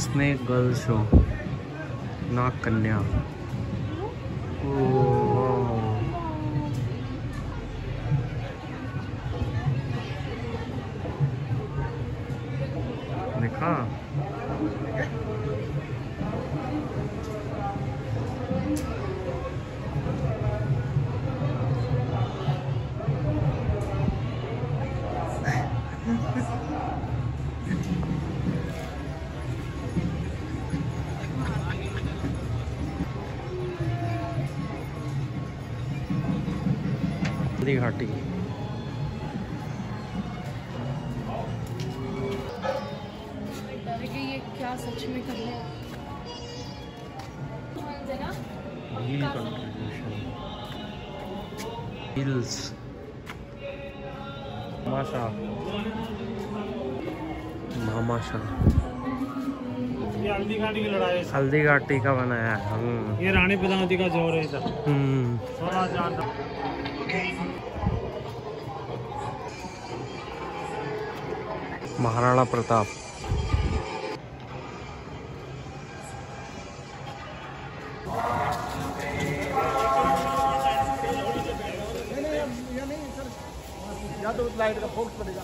Snake girl show नाग कन्या देखा? Wheel contribution. Wheels. माशा मामाशा ये हल्दी घाटी की लड़ाई। है हल्दी घाटी का बनाया है हम्म। ये रानी पद्मावती का ज़ोर है इधर। हम्म। महाराणा प्रताप। तो लाइट का पड़ेगा।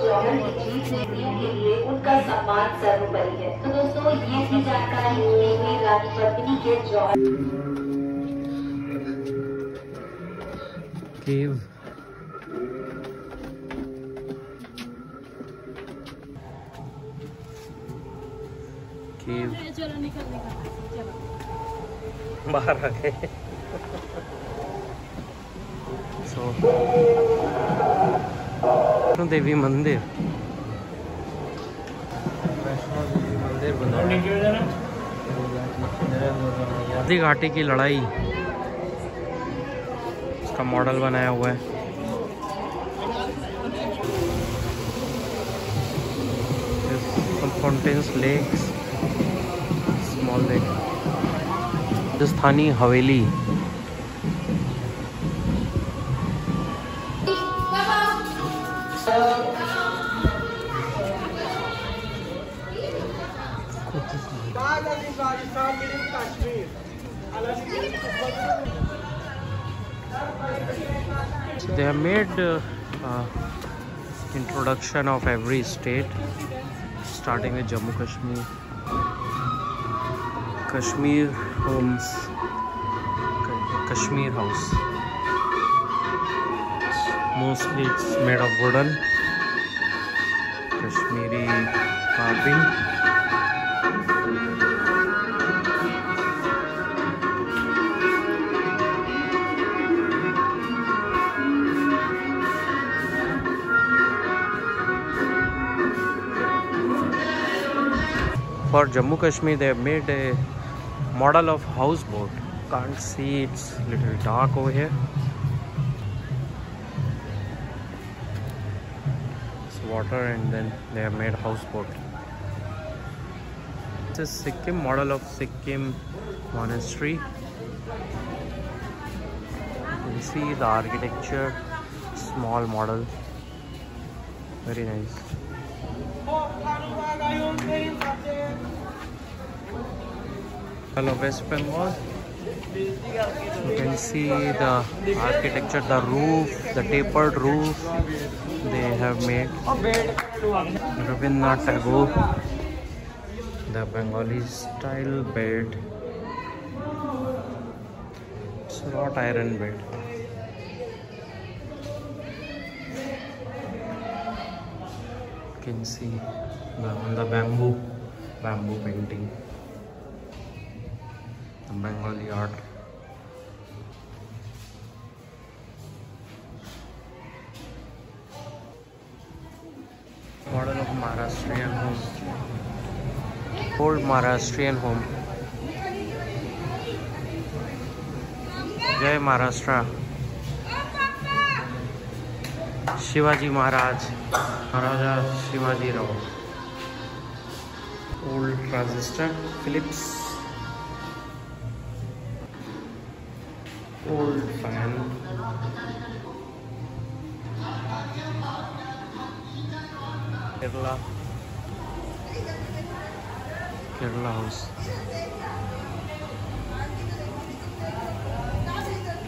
जौहर की जीत नीतियों के लिए उनका सम्मान सर्वोपरि है तो दोस्तों ये थी जानकारी रानी पद्मिनी के जौहर चलो बाहर आ गए। सो देवी मंदिर। वैष्णो देवी मंदिर बना। आदि घाटी की लड़ाई। इसका मॉडल बनाया हुआ है। Some fountains already. Rajasthani Haveli. They have made uh, uh, introduction of every state starting with Jammu Kashmir Kashmir homes Kashmir house mostly it's made of wooden Kashmiri carving For Jammu Kashmir they have model of houseboat. Can't see it's little dark over here. It's water and then they have made houseboat. This is Sikkim model of Sikkim monastery. You can see the architecture small model. Very nice Hello, West Bengal. You can see the architecture, the roof, the tapered roof they have made. Rabindranath Tagore, the Bengali style bed. It's a wrought iron bed. You can see the, on the bamboo, bamboo painting. Bengali art model of Maharashtrian home old Maharashtrian home Jai Maharashtra Shivaji Maharaj Maharaja Shivaji Rao old transistor Philips old fan Kerala Kerala house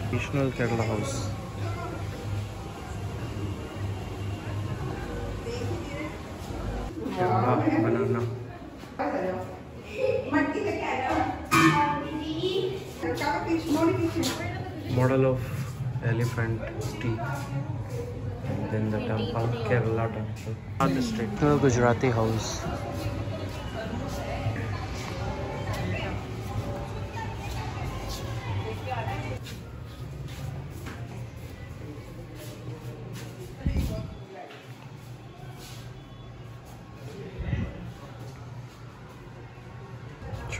traditional Kerala house Kerala banana model of elephant teeth and then the temple kerala temple. On the street. The gujarati house.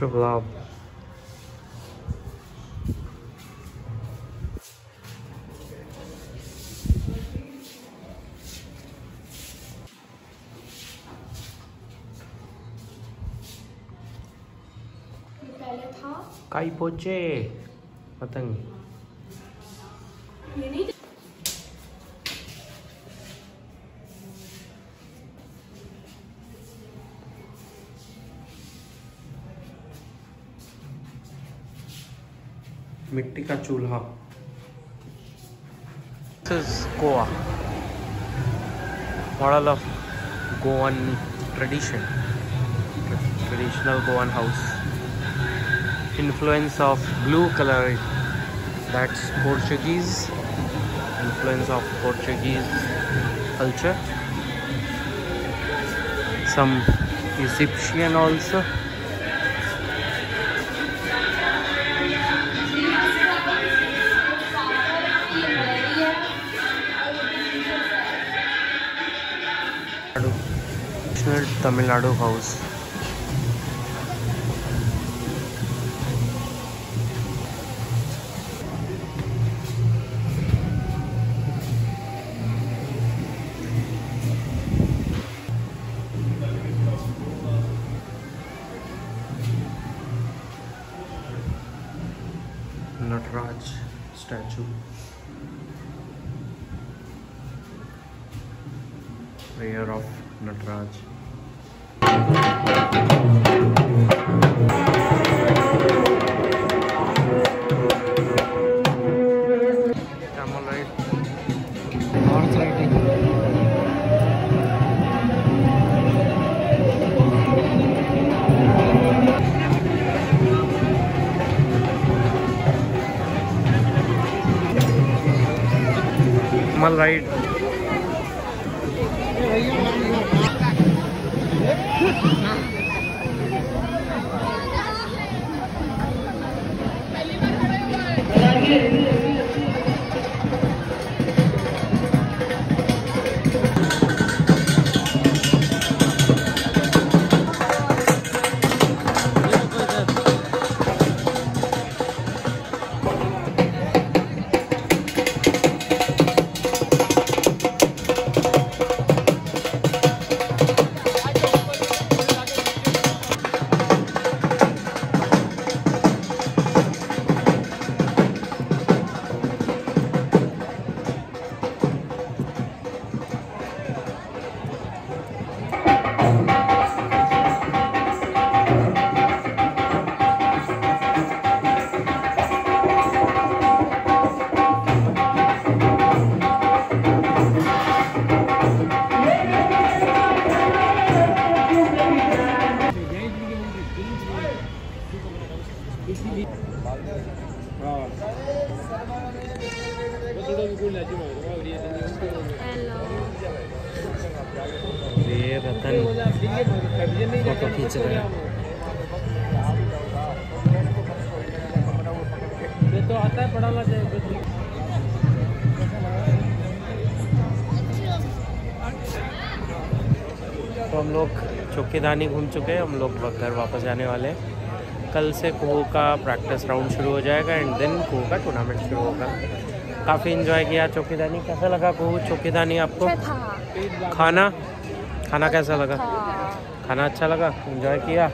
ये पहले पोचे पतंग। मिट्टी का चूल्हा। Goa model of Goan tradition traditional Goan house Influence of blue color. That's Portuguese. Influence of Portuguese culture. Some Egyptian also. Tamil Nadu house. Prayer of Nataraj. Camel ride. ये रतन photo खींच रहे हैं। तो आता है पढ़ाना चाहिए तो हम लोग चौकीदानी घूम चुके हैं हम लोग घर वापस जाने वाले हैं। कल से कुहू का प्रैक्टिस राउंड शुरू हो जाएगा एंड देन कुहू का टूर्नामेंट शुरू होगा। काफ़ी इन्जॉय किया चौकीदानी। कैसा लगा कुहू चौकीदानी आपको? था। खाना? खाना कैसा लगा? हाँ खाना अच्छा लगा? इन्जॉय किया?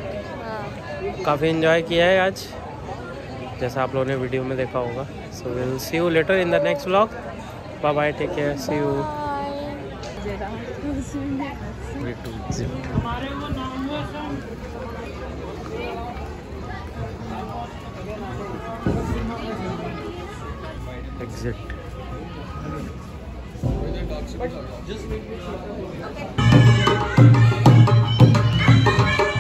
हाँ। काफ़ी इन्जॉय किया है आज? जैसा आप लोगों ने वीडियो में देखा होगा। So will see you later in the next vlog bye bye take care see you exit. But just make sure.